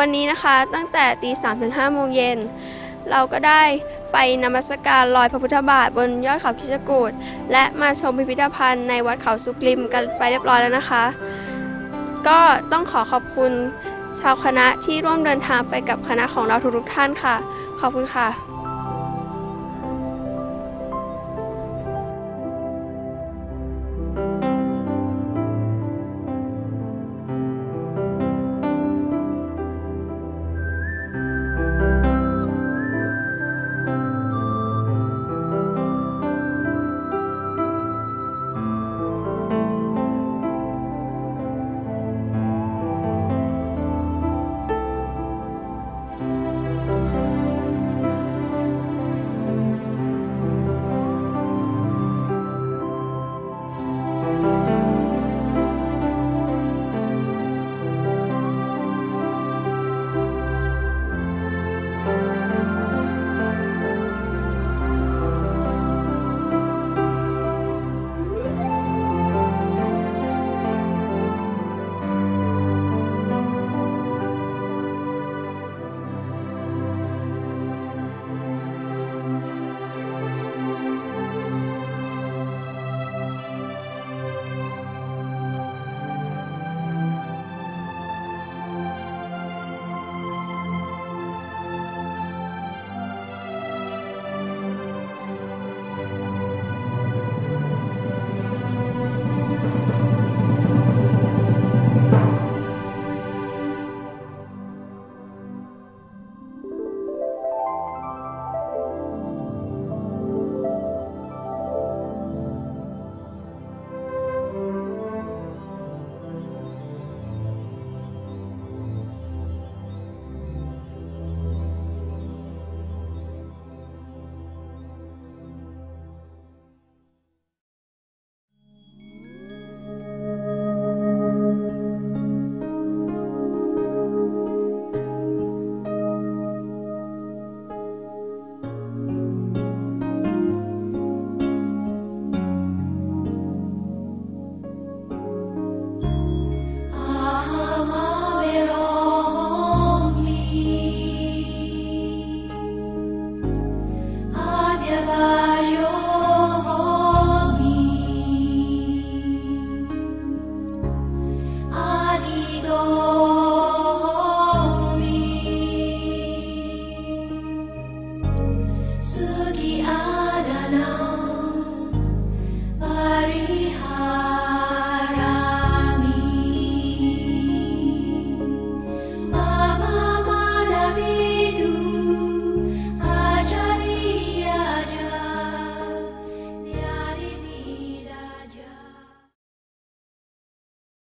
วันนี้นะคะตั้งแต่ตีสามถึงห้าโมงเย็นเราก็ได้ไปนมัสการรอยพระพุทธบาทบนยอดเขาคิชกูดและมาชมพิพิธภัณฑ์ในวัดเขาสุกริมกันไปเรียบร้อยแล้วนะคะ ก็ต้องขอขอบคุณชาวคณะที่ร่วมเดินทางไปกับคณะของเราทุกๆท่านค่ะ ขอบคุณค่ะ